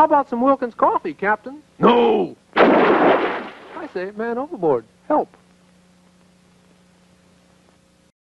How about some Wilkins coffee, Captain? No! I say, man overboard. Help.